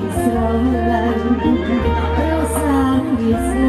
sangue, eu meu.